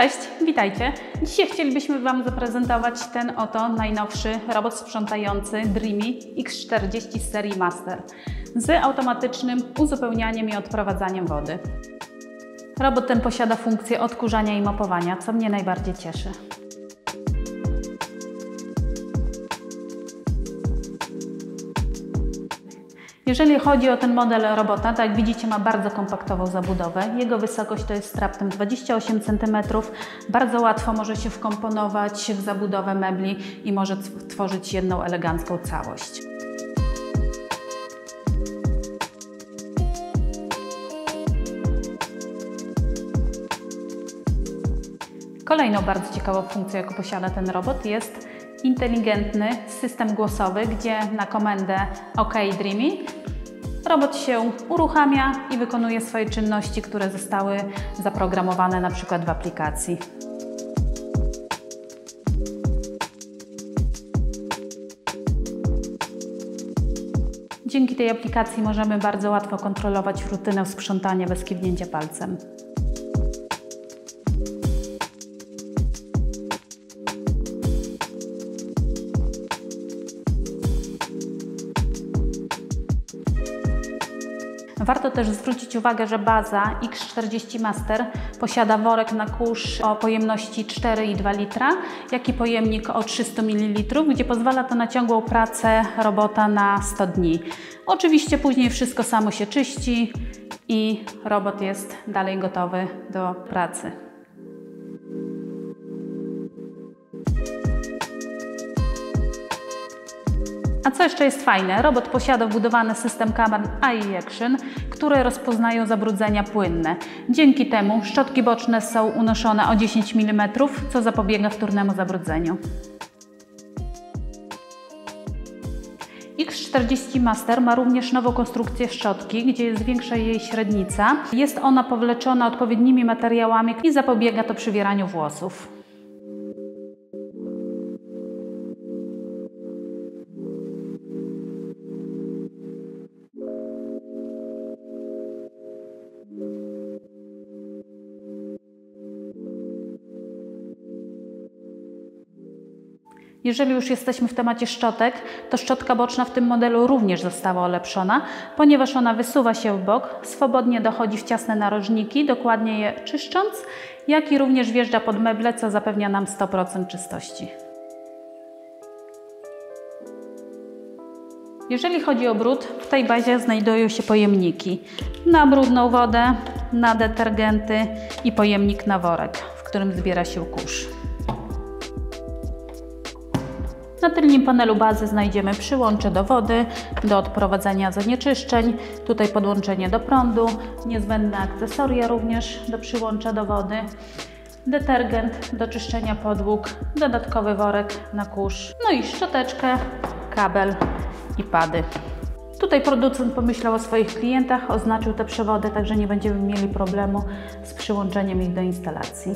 Cześć, witajcie. Dzisiaj chcielibyśmy Wam zaprezentować ten oto najnowszy robot sprzątający Dreamy X40 z serii Master z automatycznym uzupełnianiem i odprowadzaniem wody. Robot ten posiada funkcję odkurzania i mopowania, co mnie najbardziej cieszy. Jeżeli chodzi o ten model robota, tak jak widzicie ma bardzo kompaktową zabudowę. Jego wysokość to jest raptem 28 cm. Bardzo łatwo może się wkomponować w zabudowę mebli i może tworzyć jedną elegancką całość. Kolejną bardzo ciekawą funkcją, jaką posiada ten robot jest inteligentny system głosowy, gdzie na komendę OK Dreamy robot się uruchamia i wykonuje swoje czynności, które zostały zaprogramowane na przykład w aplikacji. Dzięki tej aplikacji możemy bardzo łatwo kontrolować rutynę sprzątania bez kiwnięcia palcem. Warto też zwrócić uwagę, że baza X40 Master posiada worek na kurz o pojemności 4,2 litra, jak i pojemnik o 300 ml, gdzie pozwala to na ciągłą pracę robota na 100 dni. Oczywiście później wszystko samo się czyści i robot jest dalej gotowy do pracy. A co jeszcze jest fajne? Robot posiada wbudowany system kamer AI Action, które rozpoznają zabrudzenia płynne. Dzięki temu szczotki boczne są unoszone o 10 mm, co zapobiega wtórnemu zabrudzeniu. X40 Master ma również nową konstrukcję szczotki, gdzie jest większa jej średnica. Jest ona powleczona odpowiednimi materiałami i zapobiega to przywieraniu włosów. Jeżeli już jesteśmy w temacie szczotek, to szczotka boczna w tym modelu również została ulepszona, ponieważ ona wysuwa się w bok, swobodnie dochodzi w ciasne narożniki, dokładnie je czyszcząc, jak i również wjeżdża pod meble, co zapewnia nam 100% czystości. Jeżeli chodzi o brud, w tej bazie znajdują się pojemniki na brudną wodę, na detergenty i pojemnik na worek, w którym zbiera się kurz. Na tylnym panelu bazy znajdziemy przyłącze do wody, do odprowadzania zanieczyszczeń, tutaj podłączenie do prądu, niezbędne akcesoria również do przyłącza do wody, detergent do czyszczenia podłóg, dodatkowy worek na kurz, no i szczoteczkę, kabel i pady. Tutaj producent pomyślał o swoich klientach, oznaczył te przewody, także nie będziemy mieli problemu z przyłączeniem ich do instalacji.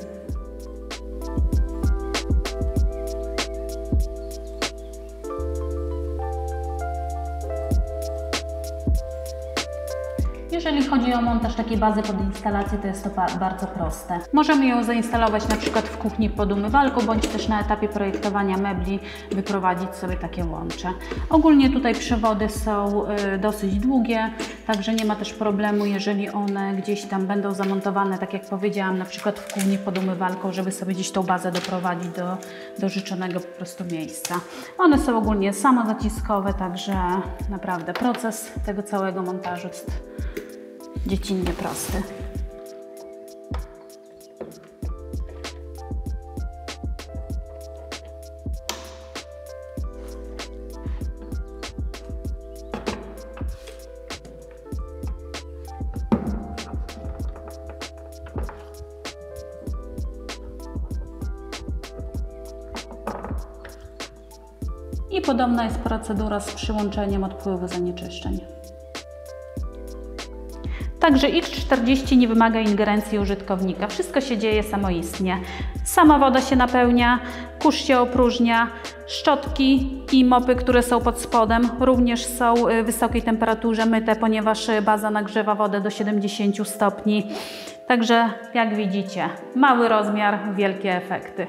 Jeżeli chodzi o montaż takiej bazy pod instalację, to jest to bardzo proste. Możemy ją zainstalować na przykład w kuchni pod umywalką, bądź też na etapie projektowania mebli wyprowadzić sobie takie łącze. Ogólnie tutaj przewody są y, dosyć długie, także nie ma też problemu, jeżeli one gdzieś tam będą zamontowane, tak jak powiedziałam, na przykład w kuchni pod umywalką, żeby sobie gdzieś tą bazę doprowadzić do, do życzonego po prostu miejsca. One są ogólnie samozaciskowe, także naprawdę proces tego całego montażu jest dziecinnie prosty. I podobna jest procedura z przyłączeniem odpływu zanieczyszczeń. Także X40 nie wymaga ingerencji użytkownika. Wszystko się dzieje samoistnie. Sama woda się napełnia, kurz się opróżnia, szczotki i mopy, które są pod spodem również są y, w wysokiej temperaturze myte, ponieważ y, baza nagrzewa wodę do 70 stopni. Także jak widzicie, mały rozmiar, wielkie efekty.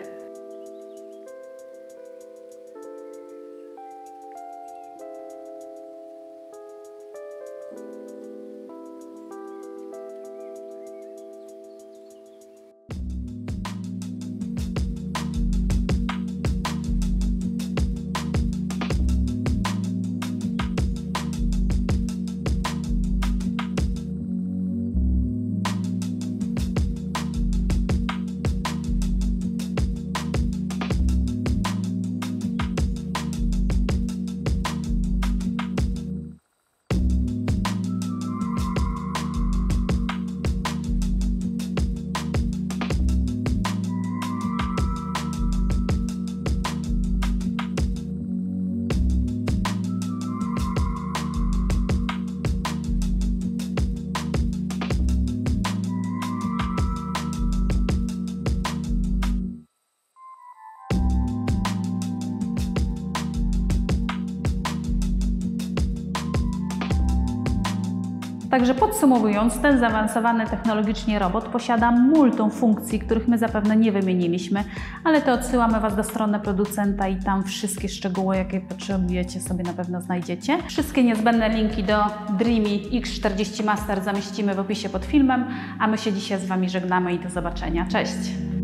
Także podsumowując, ten zaawansowany technologicznie robot posiada multum funkcji, których my zapewne nie wymieniliśmy, ale to odsyłamy Was do strony producenta i tam wszystkie szczegóły, jakie potrzebujecie sobie na pewno znajdziecie. Wszystkie niezbędne linki do Dreamy X40 Master zamieścimy w opisie pod filmem, a my się dzisiaj z Wami żegnamy i do zobaczenia. Cześć!